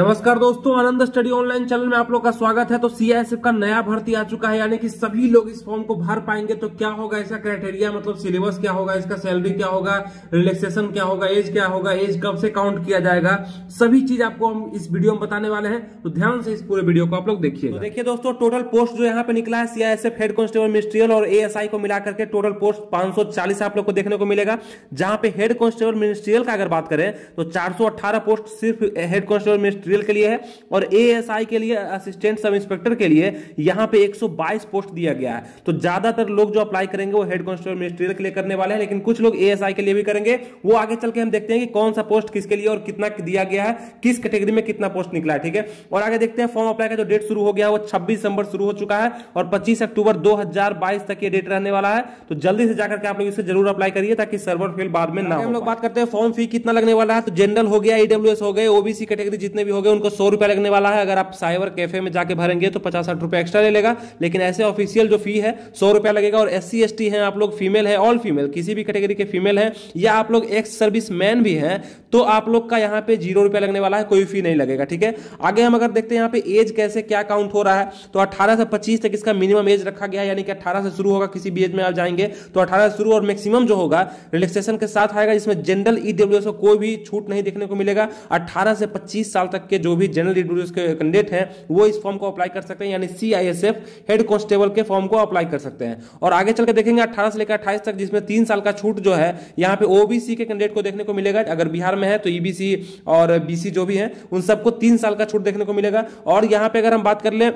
नमस्कार दोस्तों, आनंद study online channel में आप लोग का स्वागत है। तो सीआईएसएफ का नया भर्ती आ चुका है, यानी कि सभी लोग इस फॉर्म को भर पाएँगे। तो क्या होगा इसका क्राइटेरिया मतलब सिलेबस क्या होगा, इसका सैलरी क्या होगा रिलैक्सेशन क्या होगा एज क्या होगा एज कब से काउंट किया जाएगा, सभी चीज़ आपको हम इस वीडियो में बताने वाले हैं। तो ध्यान से इस पूरे वीडियो को आप लोग देखिए तो देखिए दोस्तों टोटल पोस्ट जो यहाँ पे निकला है सीआईएसएफ हेड कांस्टेबल मिनिस्ट्रियल और एएसआई को मिला करके टोटल पोस्ट पाँच आप लोग को देखने को मिलेगा। जहाँ पे हेड कांस्टेबल मिनिस्ट्रियल का अगर बात करें तो चार सौ अठारह पोस्ट सिर्फ़ हेड कांस्टेबल मिनिस्ट्रियल के लिए है और एएसआई के लिए असिस्टेंट सब इंस्पेक्टर के लिए यहाँ पे 122 पोस्ट दिया गया है। तो ज़्यादातर लोग जो अप्लाई करेंगे वो हेड कांस्टेबल मिनिस्ट्रियल के लिए करने वाले हैं लेकिन कुछ लोग एएसआई के लिए भी करेंगे। वो आगे चल के हम देखते हैं कि कौन सा पोस्ट किसके लिए और कितना दिया गया है किस कैटेगरी में कितना पोस्ट निकला है ठीक है? और आगे देखते हैं फॉर्म अप्लाई का जो डेट शुरू हो गया वो छब्बीस दिसंबर शुरू हो चुका है और पच्चीस अक्टूबर दो हज़ार बाईस तक ये डेट रहने वाला है। तो जल्दी से जाकर के आप लोग इसे ज़रूर अप्लाई करिए ताकि सर्वर फेल बाद में ना हम लोग बात करते हैं फॉर्म फ़ी कितना लगने वाला है? तो जनरल हो गया ईडब्ल्यूएस हो गए ओबीसी कैटेगरी जितने भी हो गए, उनको सौ रुपया लगने वाला है। अगर आप साइबर कैफ़े में जाके भरेंगे तो पचास साठ रुपया एक्स्ट्रा ले लेगा, लेकिन ऐसे ऑफिशियल जो फ़ी है, सौ रुपया लगेगा। और एस सी है, आप लोग फीमेल है ऑल फीमेल किसी भी कैटेगरी के फीमेल है, या आप लोग एक्स सर्विस मैन भी हैं तो आप लोग का यहाँ पे ज़ीरो रुपया लगने वाला है, कोई फ़ी नहीं लगेगा, ठीक है? आगे हम अगर देखते हैं यहाँ पे एज कैसे क्या काउंट हो रहा है तो अठारह से पच्चीस तक इसका मिनिमम एज रखा गया है, यानी कि अठारह से शुरू होगा किसी भी एज में आप जाएँगे तो अठारह से शुरू और मैक्सिमम जो होगा रिलैक्सेशन के साथ आएगा, जिसमें जनरल ईडब्ल्यू को कोई भी छूट नहीं देखने को मिलेगा। अठारह से पच्चीस साल तक के जो भी जनरल ईडब्ल्यू के कैंडिडेट हैं, वो इस फॉर्म को अप्लाई कर सकते हैं, यानी सीआईएसएफ हेड कांस्टेबल के फॉर्म को अप्लाई कर सकते हैं। और आगे चल के देखेंगे अठारह से लेकर अट्ठाईस तक, जिसमें तीन साल का छूट जो है, यहाँ पे ओबीसी के कैंडिडेट को देखने को मिलेगा। अगर बिहार में है तो ईबीसी और बीसी जो भी है, उन सबको तीन साल का छूट देखने को मिलेगा। और यहाँ पे अगर हम बात कर ले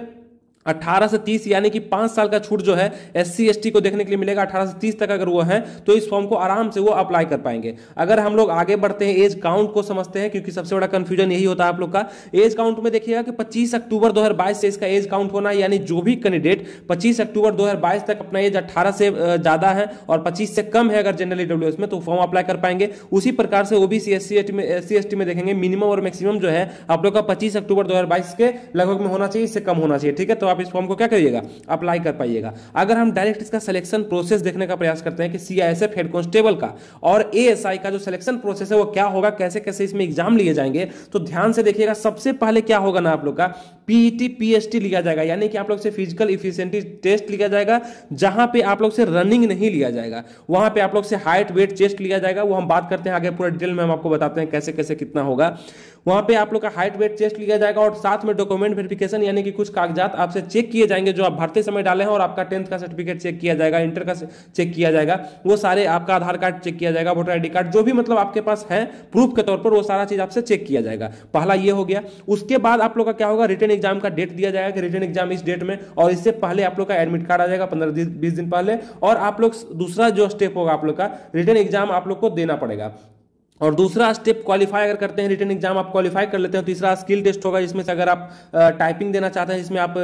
18 से 30 यानी कि पाँच साल का छूट जो है एस सी को देखने के लिए मिलेगा। 18 से 30 तक अगर वो है तो इस फॉर्म को आराम से वो अप्लाई कर पाएँगे। अगर हम लोग आगे बढ़ते हैं, एज काउंट को समझते हैं, क्योंकि सबसे बड़ा कंफ्यूजन यही होता है आप लोग का। एज काउंट में देखिएगा कि 25 अक्टूबर 2022 से इसका एज काउंट होना है, यानी जो भी कैंडिडेट 25 अक्टूबर 2022 तक अपना एज 18 से ज़्यादा है और 25 से कम है अगर जनरल डब्ल्यू में तो फॉर्म अप्लाई कर पाएँगे। उसी प्रकार से ओबीसी एस सी में एस सी में देखेंगे, मिनिमम और मैक्सिमम जो है, आप लोग का पच्चीस अक्टूबर दो के लगभग में होना चाहिए, इससे कम होना चाहिए, ठीक है? तो आप इस फॉर्म को क्या करिएगा? अप्लाई कर पाइएगा। अगर हम डायरेक्ट इसका सिलेक्शन प्रोसेस देखने का प्रयास करते हैं कि सीआईएसएफ हेड कांस्टेबल का और एएसआई का जो सिलेक्शन प्रोसेस है वो क्या होगा, कैसे कैसे इसमें एग्ज़ाम लिए जाएँगे तो ध्यान से देखिएगा, सबसे पहले क्या होगा ना आप लोग का? पीईटी पीएसटी लिया जाएगा। यानी कि आप लोग से फ़िज़िकल इफिशियंटी टेस्ट लिया जाएगा, जहाँ पे आप लोग से रनिंग नहीं लिया जाएगा। वहाँ पे आप लोग से हाइट वेट चेस्ट लिया जाएगा। वो हम बात करते हैं आगे पूरा डिटेल में, हम आपको बताते हैं कैसे कैसे कितना होगा। वहाँ पे आप लोग का हाइट वेट चेस्ट लिया जाएगा और साथ में डॉक्यूमेंट वेरिफिकेशन यानी कि कुछ कागजात आपसे चेक किए जाएँगे, जो आप भरते समय डाले हैं और आपका टेंथ का सर्टिफिकेट चेक किया जाएगा इंटर का चेक किया जाएगा, वो सारे आपका आधार कार्ड चेक किया जाएगा वोटर आईडी कार्ड जो भी मतलब आपके पास है प्रूफ के तौर पर वो सारा चीज़ आपसे चेक किया जाएगा। पहला ये हो गया। उसके बाद आप लोग का क्या होगा? रिटर्न एग्ज़ाम का डेट दिया जाएगा कि रिटर्न एग्ज़ाम इस डेट में, और इससे पहले आप लोग का एडमिट कार्ड आ जाएगा पंद्रह बीस दिन पहले, और आप लोग दूसरा जो स्टेप होगा आप लोग का रिटर्न एग्ज़ाम आप लोग को देना पड़ेगा। और दूसरा स्टेप क्वालिफाई अगर करते हैं रिटर्न एग्ज़ाम आप क्वालिफाई कर लेते हैं तीसरा स्किल टेस्ट होगा, जिसमें से अगर आप टाइपिंग देना चाहते हैं, जिसमें आप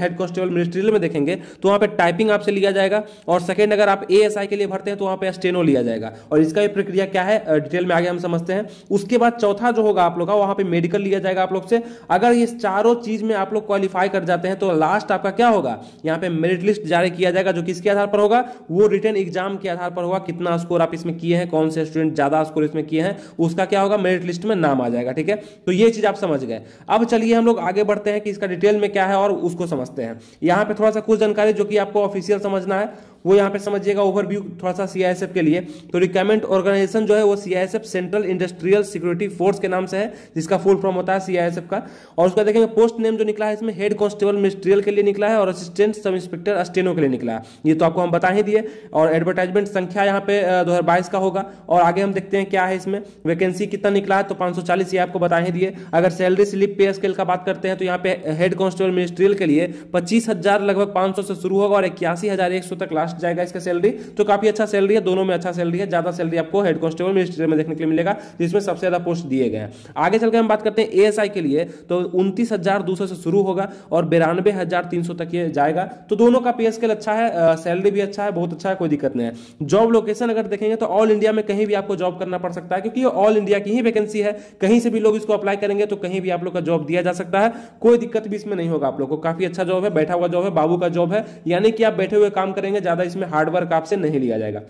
हेड कांस्टेबल मिनिस्ट्रियल में देखेंगे तो वहाँ पर टाइपिंग आपसे लिया जाएगा। और सेकेंड अगर आप एएसआई के लिए भरते हैं तो वहाँ पर स्टेनो लिया जाएगा। और इसका भी प्रक्रिया क्या है डिटेल में आगे हम समझते हैं। उसके बाद चौथा जो होगा आप लोग का, वहाँ पर मेडिकल लिया जाएगा आप लोग से। अगर ये चारों चीज़ में आप लोग क्वालिफाई कर जाते हैं तो लास्ट आपका क्या होगा, यहाँ पे मेरिट लिस्ट जारी किया जाएगा, जो किसके आधार पर होगा। वो रिटर्न एग्ज़ाम के आधार पर होगा, कितना स्कोर आप इसमें किए हैं, कौन से स्टूडेंट ज़्यादा स्कोर इसमें किए हैं। उसका क्या होगा मेरिट लिस्ट में नाम आ जाएगा, ठीक है? तो ये चीज़ आप समझ गए। अब चलिए हम लोग आगे बढ़ते हैं कि इसका डिटेल में क्या है और उसको समझते हैं। यहाँ पर थोड़ा सा कुछ जानकारी जो कि आपको ऑफिशियल समझना है वो यहाँ पे समझिएगा ओवरव्यू थोड़ा सा सीआईएसएफ के लिए। तो रिक्वायरमेंट ऑर्गेनाइजेशन जो है वो CISF central industrial security force के नाम से है, जिसका फुल फॉर्म होता है सीआईएसएफ का। और उसका देखेंगे, पोस्ट नेम जो निकला है, इसमें हेड कांस्टेबल मिनिस्ट्रियल के लिए निकला है और असिस्टेंट सब इंस्पेक्टर अस्टेनो के लिए निकला है। ये तो आपको हम बता ही दिए। और एडवर्टाइजमेंट संख्या यहाँ पे दो हज़ार बाईस का होगा। और आगे हम देखते हैं क्या है इसमें। वैकेंसी कितना निकला है तो पाँच ये आपको बता ही दिए। अगर सैलरी स्लिप पे स्केल का बात करते हैं तो यहाँ पे हेड कांस्टेबल मिनिस्ट्रियल के लिए पच्चीस लगभग पाँच से शुरू होगा और इक्यासी तक लास्ट जाएगा इसका सैलरी तो काफ़ी अच्छा सैलरी है, दोनों में अच्छा सैलरी है, ज़्यादा सैलरी आपको हेड कॉन्स्टेबल मिनिस्ट्री में देखने के लिए मिलेगा, जिसमें सबसे ज़्यादा पोस्ट दिए गए हैं। आगे चलकर हम बात करते हैं एएसआई के लिए तो उनतीस से शुरू होगा और बिरानवे तक ये जाएगा। तो दोनों का पे स्केल अच्छा है सैलरी भी अच्छा है, बहुत अच्छा है, कोई दिक्कत नहीं है। जॉब लोकेशन अगर देखेंगे तो ऑल इंडिया में कहीं भी आपको जॉब करना पड़ सकता है, क्योंकि ऑल इंडिया की ही वैकेंसी है। कहीं से भी लोग इसको अप्लाई करेंगे तो कहीं भी आप लोग का जॉब दिया जा सकता है। कोई दिक्कत भी इसमें नहीं होगा आप लोग को। काफ़ी अच्छा जॉब है, बैठा हुआ जॉब है, बाबू का जॉब है, यानी कि आप बैठे हुए काम करेंगे, ज़्यादा इसमें हार्डवर्क आपसे नहीं लिया जाएगा।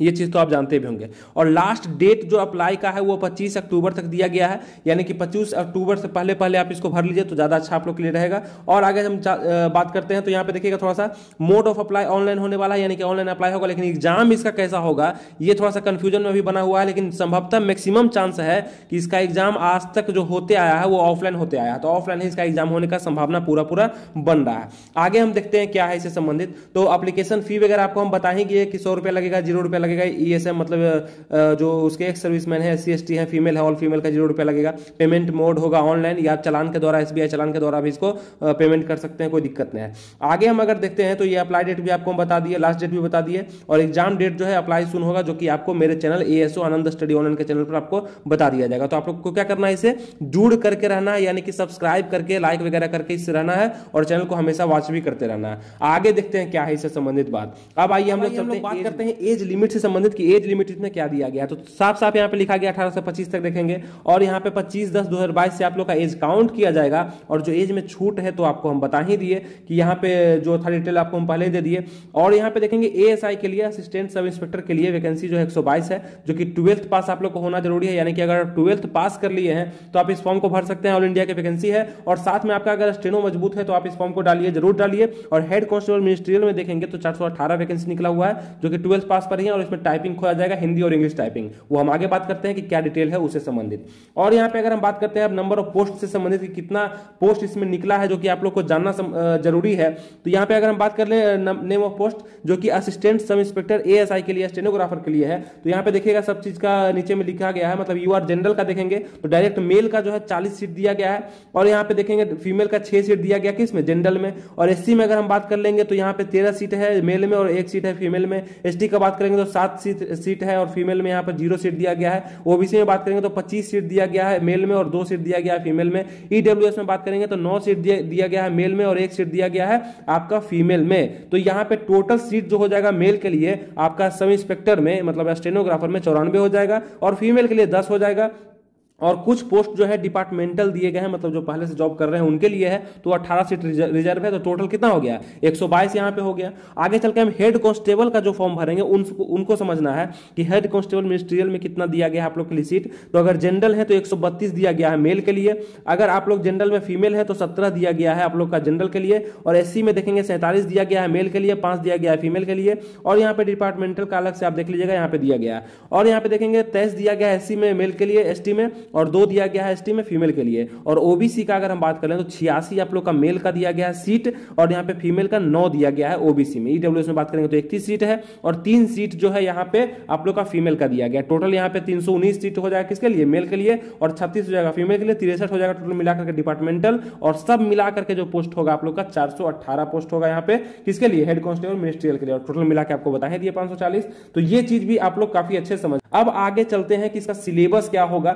ये चीज़ तो आप जानते भी होंगे। और लास्ट डेट जो अप्लाई का है, वो 25 अक्टूबर तक दिया गया है। यानी कि 25 अक्टूबर से पहले पहले आप इसको भर लीजिए तो ज़्यादा अच्छा आप लोग के लिए रहेगा। और आगे हम बात करते हैं तो यहाँ पे देखिएगा थोड़ा सा मोड ऑफ़ अप्लाई ऑनलाइन होने वाला है, यानी कि ऑनलाइन अप्लाई होगा, लेकिन एग्ज़ाम इसका कैसा होगा, ये थोड़ा सा कन्फ्यूज़न में भी बना हुआ है, लेकिन संभवतः मैक्सिमम चांस है कि इसका एग्ज़ाम आज तक जो होते आया है, वो ऑफलाइन होते आया है। तो ऑफलाइन ही इसका एग्ज़ाम होने का संभावना पूरा पूरा बन रहा है। आगे हम देखते हैं क्या है इससे संबंधित। तो अप्लीकेशन फ़ी वगैरह आपको हम बताएँगे कि सौ लगेगा, ज़ीरो रुपया लगेगा ई एस एम मतलब जो उसके एक सर्विसमैन है सी एस टी है फीमेल है ऑल फीमेल का ज़ीरो रुपया लगेगा। पेमेंट मोड होगा ऑनलाइन या चलान के द्वारा एस चलान के द्वारा भी इसको पेमेंट कर सकते हैं कोई दिक्कत नहीं है। आगे हम अगर देखते हैं तो ये अप्लाई डेट भी आपको बता दिए लास्ट डेट भी बता दिए और एग्ज़ाम डेट जो है अप्लाई सुन होगा जो कि आपको मेरे channel a Anand study online के चैनल पर आपको बता दिया जाएगा। तो आप लोग को क्या करना है इसे जुड़ करके रहना है यानी कि सब्सक्राइब करके लाइक वगैरह करके इससे रहना है और चैनल को हमेशा वॉच भी करते रहना है। आगे देखते हैं क्या है इससे संबंधित बात। अब आइए हम लोग बात करते हैं एज लिमिट से संबंधित की एज लिमिट इसमें क्या दिया गया तो साफ़ साफ़ यहाँ पे लिखा गया अठारह से पच्चीस तक देखेंगे और यहाँ पे पच्चीस दस दो से आप लोग का एज काउंट किया जाएगा और जो एज में छूट है तो आपको हम बता ही दिए कि यहाँ पे जो था डिटेल आपको हम पहले दे दिए। और यहाँ पे देखेंगे ए के लिए असिस्टेंट सब इंस्पेक्टर के लिए वैकेंसी जो है है, जो कि ट्वेल्थ पास आप लोग को होना ज़रूरी है। यानी कि अगर ट्वेल्थ पास कर लिए हैं तो आप इस फॉर्म को भर सकते हैं। ऑल इंडिया की वैकेंसी है और साथ में आपका अगर स्टेनो मज़बूत है तो आप इस फॉर्म को डालिए, ज़रूर डालिए। और हेड कांस्टेबल मिनिस्ट्रियल में देखेंगे तो चार वैकेंसी निकला हुआ है, जो कि ट्वेल्थ पास पर ही है और इसमें टाइपिंग खोया जाएगा, हिंदी और इंग्लिश टाइपिंग वो हम आगे बात करते हैं कि क्या डिटेल है, उससे संबंधित। और यहाँ पे अगर हम बात करते हैं अब नंबर ऑफ़ पोस्ट से संबंधित कि कितना पोस्ट इसमें निकला है, जो कि आप लोग को जानना ज़रूरी है तो यहाँ पे अगर हम बात कर ले नेम ऑफ़ पोस्ट जो कि असिस्टेंट सब इंस्पेक्टर ए के लिए स्टेनोग्राफर के लिए है तो यहाँ पे देखिएगा सब चीज़ का नीचे में लिखा गया है मतलब यू आर जनरल का देखेंगे तो डायरेक्ट मेल का जो है चालीस सीट दिया गया है, और यहाँ पे देखेंगे फीमेल का छह सीट दिया गया किसमें? जनरल में। और एससी में अगर हम बात कर लेंगे तो यहाँ पे तेरह सीट है मेल में और एक सीट है फीमेल में। एस का बात करेंगे तो सात सीट सीट है और फीमेल में यहाँ पर ज़ीरो सीट दिया गया है। ओबीसी में बात करेंगे तो पच्चीस सीट दिया गया है मेल में और दो सीट दिया गया है फीमेल में। ईडब्ल्यू में बात करेंगे तो नौ सीट दिया गया है मेल में और एक सीट दिया गया है आपका फीमेल में। तो यहाँ पे टोटल सीट जो हो जाएगा मेल के लिए आपका सब इंस्पेक्टर में मतलब स्टेनोग्राफर में चौरानवे हो जाएगा और फीमेल के लिए दस हो जाएगा। और कुछ पोस्ट जो है डिपार्टमेंटल दिए गए हैं मतलब जो पहले से जॉब कर रहे हैं, उनके लिए है तो 18 सीट रिज़र्व है तो टोटल कितना हो गया? 122 यहाँ पे हो गया। आगे चल के हम हेड कांस्टेबल का जो फॉर्म भरेंगे उनको उनको समझना है कि हेड कांस्टेबल मिनिस्ट्रियल में कितना दिया गया है आप लोग के लिए सीट तो अगर जनरल है तो एक सौ बत्तीस दिया गया है मेल के लिए। अगर आप लोग जनरल में फीमेल है तो सत्रह दिया गया है आप लोग का जनरल के लिए। और एससी में देखेंगे, सैंतालीस दिया गया है मेल के लिए, पाँच दिया गया है फीमेल के लिए। और यहाँ पे डिपार्टमेंटल का अलग से आप देख लीजिएगा, यहाँ पे दिया गया और यहाँ पे देखेंगे, तेईस दिया गया है एससी में मेल के लिए एसटी में। और दो दिया गया है एस में फीमेल के लिए। और ओबीसी का अगर हम बात करें तो छियासी आप लोग का मेल का दिया गया है सीट और यहाँ पे फीमेल का नौ दिया गया है ओबीसी में। ईडब्ल्यू में बात करेंगे तो इकतीस सीट है और तीन सीट जो है यहाँ पे आप लोग का फीमेल का दिया गया टोटल यहाँ पे तीन सौ उन्नीस सीट हो जाएगा किसके लिए? मेल के लिए। और छत्तीस हो जाएगा फीमेल के लिए। तिरसठ हो जाएगा टोटल मिलाकर डिपार्टमेंटल और सब मिलाकर के जो पोस्ट होगा आप लोग का चार पोस्ट होगा यहाँ पे किसके लिए? हेड कॉन्स्टेबल मिनिस्ट्रियल के लिए। और टोटल मिला के आपको बताए दिए पाँच तो ये चीज़ भी आप लोग काफ़ी अच्छे समझ अब आगे चलते हैं कि इसका सिलेबस क्या होगा।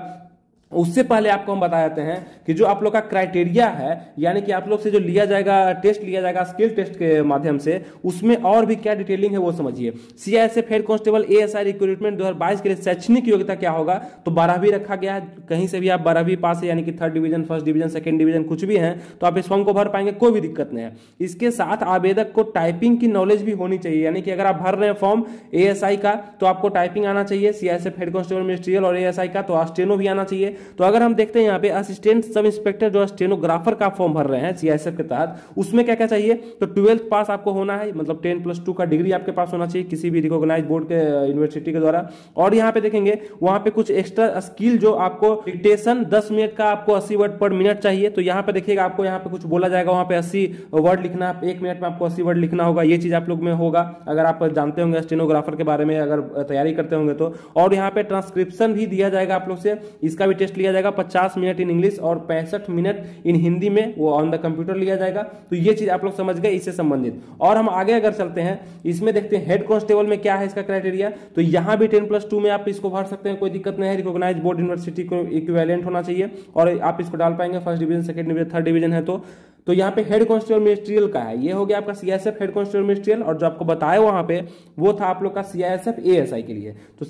उससे पहले आपको हम बता देते हैं कि जो आप लोग का क्राइटेरिया है, यानी कि आप लोग से जो लिया जाएगा टेस्ट लिया जाएगा स्किल टेस्ट के माध्यम से, उसमें और भी क्या डिटेलिंग है वो समझिए। CISF head constable A S I recruitment 2022 के लिए शैक्षणिक योग्यता क्या होगा? तो बारहवीं रखा गया है। कहीं से भी आप बारहवीं पास है, यानी कि third division first division second division कुछ भी है तो आप इस फॉर्म को भर पाएँगे, कोई भी दिक्कत नहीं है। इसके साथ आवेदक को टाइपिंग की नॉलेज भी होनी चाहिए, यानी कि अगर आप भर रहे हैं फॉर्म एएसआई का तो आपको टाइपिंग आना चाहिए। सीआईएसएफ हेड कॉन्स्टेबल मिनिस्ट्रियल और एएसआई का तो आस्टेनो भी आना चाहिए। तो अगर हम देखते हैं यहाँ पे असिस्टेंट सब इंस्पेक्टर जो स्टेनोग्राफर का फॉर्म भर रहे हैं सीआईएसएफ के तहत, उसमें क्या क्या चाहिए? तो ट्वेल्थ पास आपको होना है मतलब टेन प्लस टू का डिग्री आपके पास होना चाहिए किसी भी रिकॉग्नाइज बोर्ड के यूनिवर्सिटी के द्वारा। और यहाँ पे देखेंगे, वहाँ पे कुछ एक्स्ट्रा स्किल जो आपको डिक्टेशन दस मिनट का आपको अस्सी वर्ड पर मिनट चाहिए। तो यहाँ पे देखिएगा, आपको यहाँ पे कुछ बोला जाएगा, वहाँ पे अस्सी वर्ड लिखना एक मिनट में आपको अस्सी वर्ड लिखना होगा। ये चीज़ आप लोग में होगा, अगर आप जानते होंगे स्टेनोग्राफर के बारे में, अगर तैयारी करते होंगे तो। और यहाँ पे ट्रांसक्रिप्शन भी दिया जाएगा आप लोग से, इसका भी टेस्ट लिया जाएगा, पचास मिनट इन इंग्लिश और पैंसठ मिनट इन हिंदी में वो ऑन द कंप्यूटर लिया जाएगा। तो ये चीज़ आप लोग समझ गए, इससे संबंधित। और हम आगे अगर चलते हैं, इसमें देखते हैं हेड कॉन्स्टेबल में क्या है इसका क्राइटेरिया तो यहाँ भी टेन प्लस टू में आप इसको भर सकते हैं, कोई दिक्कत नहीं है। रिकॉग्नाइज बोर्ड यूनिवर्सिटी को इक्वेलेंट होना चाहिए और आप इसको डाल पाएँगे first division second division third division है तो। तो यहाँ पे हेड कॉन्स्टेबल मिनिस्ट्रियल का है। ये हो गया आपका सीआईएसएफ हेड कॉन्स्टेबल मिनिस्ट्रियल और जो आपको बताया वहाँ पे, वो था आप लोग का सीआईएसएफ एएसआई के लिए। तो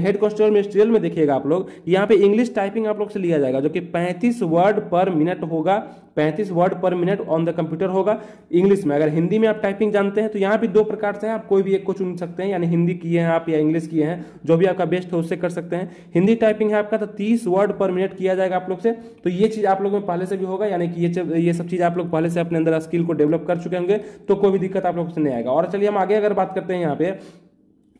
हेड कॉन्स्टेबल मिनिस्ट्रियल में देखिएगा आप लोग, यहाँ पे इंग्लिश टाइपिंग आप लोग से लिया जाएगा, जो कि 35 वर्ड पर मिनट होगा। 35 वर्ड पर मिनट ऑन द कंप्यूटर होगा। इंग्लिश में, अगर हिंदी में आप टाइपिंग जानते हैं तो यहाँ भी दो प्रकार से आप कोई भी एक को चुन सकते हैं, यानी हिंदी किए हैं आप या इंग्लिश किए हैं, जो भी आपका बेस्ट है उससे कर सकते हैं। हिंदी टाइपिंग है आपका तो तीस वर्ड पर मिनट किया जाएगा आप लोग से। तो ये चीज़ आप लोग में पहले से भी होगा, यानी कि ये ये सब चीज़ आप लोग पहले से अपने अंदर स्किल को डेवलप कर चुके होंगे तो कोई भी दिक्कत आप लोग से नहीं आएगा। और चलिए हम आगे अगर बात करते हैं यहाँ पे।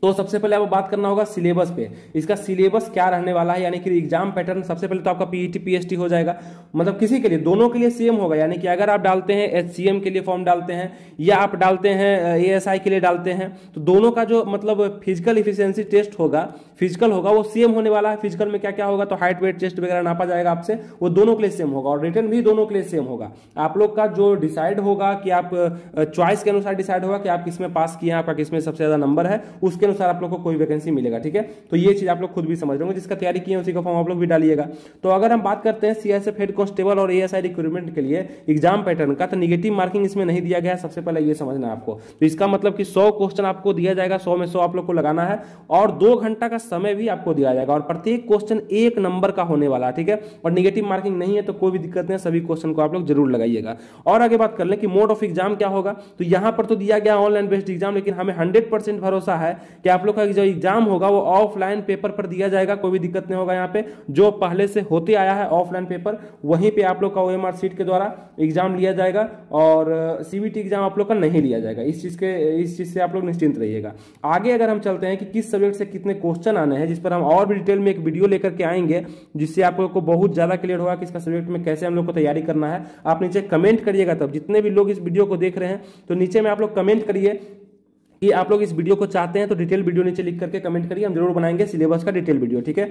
तो सबसे पहले आपको बात करना होगा सिलेबस पे। इसका सिलेबस क्या रहने वाला है? यानी कि एग्ज़ाम पैटर्न सबसे पहले तो आपका पीईटी पीएसटी हो जाएगा। मतलब किसी के लिए, दोनों के लिए सेम होगा। यानी कि अगर आप डालते हैं एचसीएम के लिए फॉर्म डालते हैं, या आप डालते हैं एएसआई के लिए डालते हैं तो दोनों का जो मतलब फ़िज़िकल इफिशियंसी टेस्ट होगा फ़िज़िकल होगा, वो सेम होने वाला है। फ़िज़िकल में क्या क्या होगा? तो हाइट वेट चेस्ट वगैरह नापा जाएगा आपसे। वो दोनों के लिए सेम होगा। और रिटर्न भी दोनों के लिए सेम होगा। आप लोग का जो डिसाइड होगा कि आप चॉइस के अनुसार डिसाइड होगा कि आप किसमें पास किए हैं, आपका किसमें सबसे ज़्यादा नंबर है, उसके अनुसार आप लोग को कोई वैकेंसी मिलेगा, ठीक है? तो ये चीज़ आप लोग खुद भी समझ रहे जिसका तैयारी किए उसी का फॉर्म आप लोग भी डालिएगा। तो अगर हम बात करते हैं सीएसएफ हेड कॉन्स्टेबल और एएसआई रिक्रूटमेंट के लिए एग्ज़ाम पैटर्न का तो निगेटिव मार्किंग इसमें नहीं दिया गया सबसे पहले ये समझना आपको। तो इसका मतलब कि सौ क्वेश्चन आपको दिया जाएगा, सौ में सौ आप लोग को लगाना है, और दो घंटा का समय भी आपको दिया जाएगा, और प्रत्येक क्वेश्चन एक नंबर का होने वाला है, ठीक है? और निगेटिव मार्किंग नहीं है तो कोई भी दिक्कत नहीं सभी क्वेश्चन को आप लोग ज़रूर लगाइएगा। और आगे बात कर लें कि मोड ऑफ़ एग्ज़ाम क्या होगा तो यहाँ पर तो दिया गया ऑनलाइन बेस्ड एग्ज़ाम लेकिन हमें हंड्रेड परसेंट भरोसा है कि आप लोग का जो एग्ज़ाम होगा वो ऑफलाइन पेपर पर दिया जाएगा, कोई भी दिक्कत नहीं होगा यहाँ पे। जो पहले से होते आया है ऑफलाइन पेपर, वहीं पे आप लोग का ओएमआर सीट के द्वारा एग्ज़ाम लिया जाएगा और सीबीटी एग्ज़ाम आप लोग का नहीं लिया जाएगा। इस चीज़ के, इस चीज़ से आप लोग निश्चिंत रहिएगा। आगे अगर हम चलते हैं कि किस सब्जेक्ट से कितने क्वेश्चन आने हैं, जिस पर हम और भी डिटेल में एक वीडियो लेकर के आएँगे, जिससे आप लोग को बहुत ज़्यादा क्लियर होगा कि इसका सब्जेक्ट में कैसे हम लोग को तैयारी करना है। आप नीचे कमेंट करिएगा तब। जितने भी लोग इस वीडियो को देख रहे हैं तो नीचे में आप लोग कमेंट करिए कि आप लोग इस वीडियो को चाहते हैं तो डिटेल वीडियो नीचे लिख करके कमेंट करिए, हम ज़रूर बनाएँगे सिलेबस का डिटेल वीडियो, ठीक है?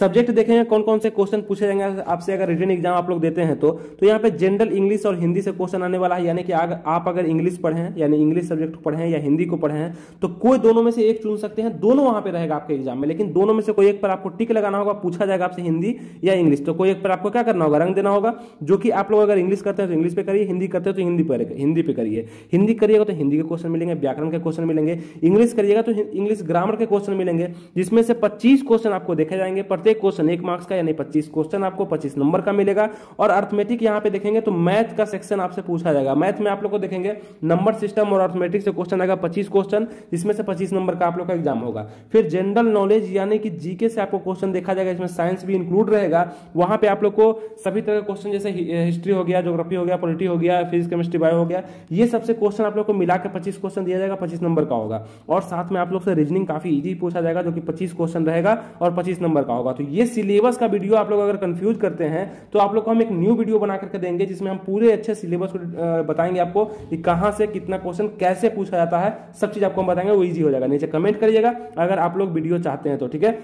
सब्जेक्ट देखेंगे कौन कौन से क्वेश्चन पूछे जाएँगे, आपसे अगर रिटर्न एग्ज़ाम आप लोग देते हैं तो। तो यहाँ पे जनरल इंग्लिश और हिंदी से क्वेश्चन आने वाला है, यानी कि आप अगर इंग्लिश पढ़े हैं, यानी इंग्लिश सब्जेक्ट पढ़े हैं या हिंदी को पढ़े हैं तो कोई दोनों में से एक चुन सकते हैं, दोनों वहाँ पर रहेगा आपके एग्ज़ाम में। लेकिन दोनों में से कोई एक पर आपको टिक लगाना होगा, पूछा जाएगा आपसे हिंदी या इंग्लिश तो कोई एक पर आपको क्या करना होगा, रंग देना होगा, जो कि आप लोग अगर इंग्लिश करते हैं तो इंग्लिश पे करिए हिंदी करते हैं तो हिंदी पर हिंदी पे करिए। हिंदी करिएगा तो हिंदी के क्वेश्चन मिलेंगे, व्याकरण के क्वेश्चन मिलेंगे। इंग्लिश करिएगा तो इंग्लिश ग्रामर के क्वेश्चन मिलेंगे, जिसमें से 25 क्वेश्चन आपको देखे जाएँगे। प्रत्येक क्वेश्चन एक मार्क्स का, यानी 25 क्वेश्चन आपको 25 नंबर का मिलेगा। और अर्थमेटिक यहाँ पे देखेंगे तो मैथ का सेक्शन आपसे पूछा जाएगा। मैथ में आप लोग को देखेंगे नंबर सिस्टम और अर्थमेटिक से क्वेश्चन आएगा, पच्चीस क्वेश्चन जिसमें से पच्चीस नंबर का आप लोग का एग्ज़ाम होगा। फिर जनरल नॉलेज यानी कि जीके से आपको क्वेश्चन देखा जाएगा इसमें साइंस भी इंक्लूड रहेगा। वहाँ पे आप लोग को सभी तरह के क्वेश्चन जैसे हिस्ट्री हो गया जोग्राफी हो गया पॉलिटी हो गया फिजिक्स केमिस्ट्री बायो हो गया, ये सबसे क्वेश्चन आप लोग को मिलाकर पच्चीस क्वेश्चन दिया जाएगा, पच्चीस नंबर का होगा। और साथ में आप लोग से रीजनिंग काफ़ी इजी पूछा जाएगा, जो कि 25 क्वेश्चन रहेगा और 25 नंबर का होगा। तो ये सिलेबस का वीडियो आप लोग अगर कंफ्यूज करते हैं तो आप लोग को हम एक न्यू वीडियो बना करके देंगे, जिसमें हम पूरे अच्छे सिलेबस को बताएँगे आपको कि कहाँ से कितना क्वेश्चन कैसे पूछा जाता है। सब चीज़ आपको हम बताएँगे, वो ईजी हो जाएगा। नीचे कमेंट करिएगा, अगर आप लोग वीडियो चाहते हैं तो ठीक है?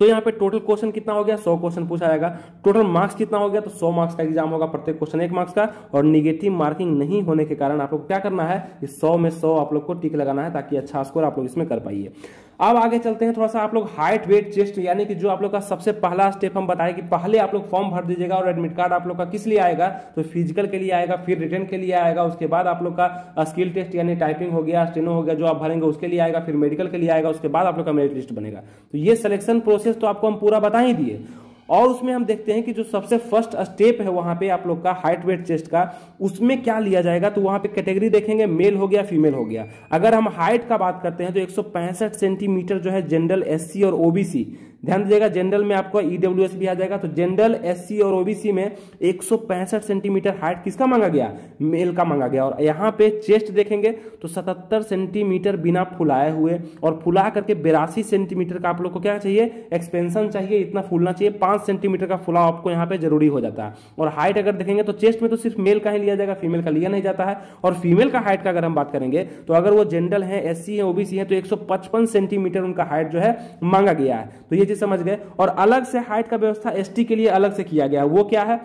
तो यहाँ पे टोटल क्वेश्चन कितना हो गया? सौ क्वेश्चन पूछा जाएगा। टोटल मार्क्स कितना हो गया? तो सौ मार्क्स का एग्ज़ाम होगा, प्रत्येक क्वेश्चन एक मार्क्स का। और निगेटिव मार्किंग नहीं होने के कारण आप लोग क्या करना है? सौ में सौ आप लोग को टिक लगाना है ताकि अच्छा स्कोर आप लोग इसमें कर पाइए। अब आगे चलते हैं, थोड़ा सा आप लोग हाइट वेट चेस्ट यानी कि जो आप लोग का सबसे पहला स्टेप हम बताए कि पहले आप लोग फॉर्म भर दीजिएगा और एडमिट कार्ड आप लोग का किस लिए आएगा? तो फ़िज़िकल के लिए आएगा, फिर रिटर्न के लिए आएगा, उसके बाद आप लोग का स्किल टेस्ट यानी टाइपिंग हो गया स्टेनो हो गया, जो आप भरेंगे उसके लिए आएगा, फिर मेडिकल के लिए आएगा, उसके बाद आप लोग का मेरिट लिस्ट बनेगा। तो ये सिलेक्शन प्रोसेस तो आपको हम पूरा बता ही दिए। और उसमें हम देखते हैं कि जो सबसे फ़र्स्ट स्टेप है वहाँ पे आप लोग का हाइट वेट चेस्ट का, उसमें क्या लिया जाएगा? तो वहाँ पे कैटेगरी देखेंगे मेल हो गया फीमेल हो गया। अगर हम हाइट का बात करते हैं तो एक सौ पैंसठ सेंटीमीटर जो है जनरल एससी और ओबीसी ध्यान दीजिएगा जनरल में आपको ईडब्ल्यू e भी आ जाएगा तो जनरल एससी और ओबीसी में एक सौ पैंसठ सेंटीमीटर हाइट किसका मांगा गया? मेल का मांगा गया। और यहाँ पे चेस्ट देखेंगे तो 77 सेंटीमीटर बिना फुलाए हुए और फुला करके बेरासी सेंटीमीटर का आप लोग को क्या चाहिए? एक्सपेंशन चाहिए, इतना फूलना चाहिए, पाँच सेंटीमीटर का फुलाव आपको यहाँ पे ज़रूरी हो जाता है। और हाइट अगर देखेंगे तो चेस्ट में तो सिर्फ़ मेल का ही लिया जाएगा फीमेल का लिया नहीं जाता है। और फीमेल का हाइट का अगर हम बात करेंगे तो अगर वो जनरल है एस है ओबीसी है तो एक सौ पचपन सेंटीमीटर उनका हाइट जो है मांगा गया है। तो ये चीज़ समझ गए और अलग से हाइट का व्यवस्था एसटी के लिए अलग से किया गया। वो क्या है?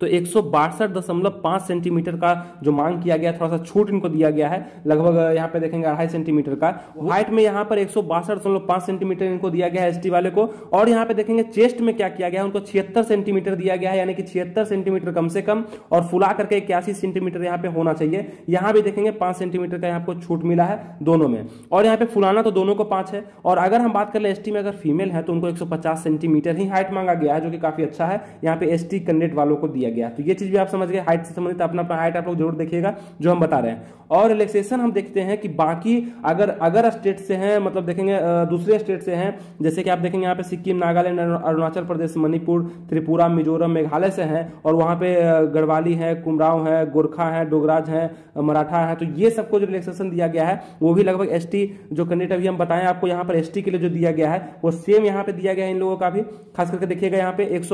तो एक सेंटीमीटर का जो मांग किया गया, थोड़ा सा छूट इनको दिया गया है। लगभग यहाँ पे देखेंगे अढ़ाई सेंटीमीटर का। हाइट में यहाँ पर एक सेंटीमीटर इनको दिया गया है एसटी वाले को। और यहाँ पे देखेंगे चेस्ट में क्या किया गया है, उनको छिहत्तर सेंटीमीटर दिया गया है, यानी कि छिहत्तर सेंटीमीटर कम से कम, और फुला करके इक्यासी सेंटीमीटर यहाँ पे होना चाहिए। यहाँ भी देखेंगे पाँच सेंटीमीटर का यहाँ को छूट मिला है दोनों में। और यहाँ पे फुलाना तो दोनों को पाँच है। और अगर हम बात कर ले एसटी में अगर फीमेल है तो उनको 150 सेंटीमीटर ही हाइट मांगा गया है, जो कि काफ़ी अच्छा है। यहाँ पे एसटी कैंडिडेट वालों को दिया गया। तो ये चीज़ भी आप समझ गए हाइट से संबंधित अपना अपना हाइट आप लोग ज़रूर देखिएगा, जो हम बता रहे हैं। और रिलैक्सेशन हम देखते हैं कि बाकी अगर अगर स्टेट से हैं मतलब देखेंगे दूसरे स्टेट से हैं, जैसे कि आप देखेंगे यहाँ पे सिक्किम, नागालैंड अरुणाचल प्रदेश, मणिपुर, त्रिपुरा, मिजोरम, मेघालय से हैं, और वहाँ पे गढ़वाली है, कुमराव है, गोरखा है, डोगराज है, मराठा है तो ये सबको जो रिलैक्सेशन दिया गया है, वो भी लगभग एस जो कैंडिडेट अभी हम बताएँ आपको, यहाँ पर एस के लिए जो दिया गया है, वो सेम यहाँ पे दिया गया है इन लोगों का भी। खास करके देखिएगा यहाँ पे एक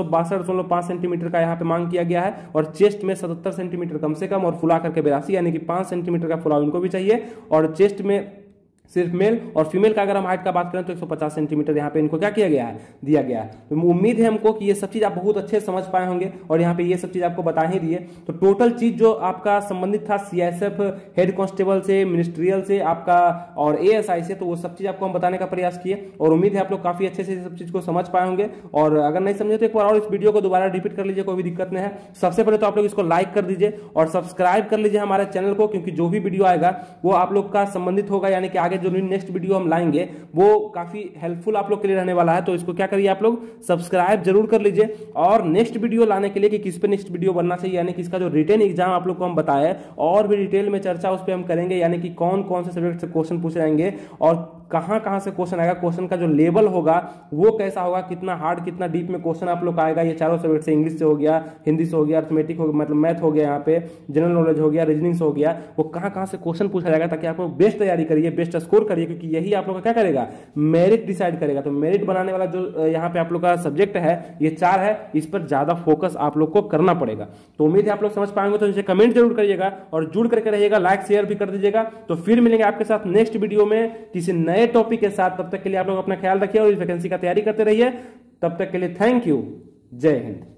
सेंटीमीटर का यहाँ पे मांग किया गया है और चेस्ट में सतहत्तर सेंटीमीटर कम से कम और फुला करके बेरासी, यानी कि पाँच सेंटीमीटर का फुलाव इनको भी चाहिए और चेस्ट में सिर्फ़ मेल और फीमेल का अगर हम हाइट का बात करें तो 150 सेंटीमीटर यहाँ पे इनको क्या किया गया है? दिया गया है। तो उम्मीद है हमको कि ये सब चीज़ आप बहुत अच्छे समझ पाए होंगे और यहाँ पे ये सब चीज़ आपको बता ही दिए तो टोटल चीज़ जो आपका संबंधित था सीएसएफ हेड कांस्टेबल से मिनिस्ट्रियल से, आपका और एएसआई से तो वो सब चीज़ आपको हम बताने का प्रयास किए और उम्मीद है आप लोग काफ़ी अच्छे से सब चीज़ को समझ पाए होंगे। और अगर नहीं समझे तो एक बार और इस वीडियो को दोबारा रिपीट कर लीजिए, कोई भी दिक्कत नहीं है। सबसे पहले तो आप लोग इसको लाइक कर दीजिए और सब्सक्राइब कर लीजिए हमारे चैनल को, क्योंकि जो भी वीडियो आएगा वो आप लोग का संबंधित होगा, यानी कि आगे जो नेक्स्ट वीडियो हम लाएँगे, वो काफ़ी हेल्पफुल आप लोग के लिए रहने वाला है तो इसको क्या करिए आप लोग सब्सक्राइब ज़रूर कर लीजिए। और नेक्स्ट वीडियो लाने के लिए कि किस पे नेक्स्ट वीडियो बनना चाहिए, यानी कि इसका जो रिटर्न एग्ज़ाम आप लोग को हम बताए, और भी डिटेल में चर्चा उस पर हम करेंगे, यानी कि कौन कौन से सब्जेक्ट से क्वेश्चन पूछे जाएँगे, और कहाँ कहाँ से क्वेश्चन आएगा क्वेश्चन का जो लेवल होगा, वो कैसा होगा, कितना हार्ड कितना डीप में क्वेश्चन आप लोग आएगा, ये चारों सब्जेक्ट से इंग्लिश से हो गया, हिंदी से हो गया अर्थमेटिक हो गया मतलब मैथ हो गया यहाँ पे जनरल नॉलेज हो गया रीजनिंग से हो गया, वो कहाँ कहाँ से क्वेश्चन पूछा जाएगा, ताकि आप लोग बेस्ट तैयारी करिए बेस्ट स्कोर करिए, क्योंकि यही आप लोग का क्या करेगा? मेरिट डिसाइड करेगा। तो मेरिट बनाने वाला जो यहाँ पे आप लोग का सब्जेक्ट है, ये चार है, इस पर ज़्यादा फोकस आप लोग को करना पड़ेगा। तो उम्मीद है आप लोग समझ पाएँगे तो कमेंट ज़रूर करिएगा और जुड़ करके रहिएगा लाइक शेयर भी कर दीजिएगा। तो फिर मिलेंगे आपके साथ नेक्स्ट वीडियो में किसी नए टॉपिक के साथ। तब तक के लिए आप लोग अपना ख्याल रखिए और इस वैकेंसी का तैयारी करते रहिए। तब तक के लिए थैंक यू जय हिंद।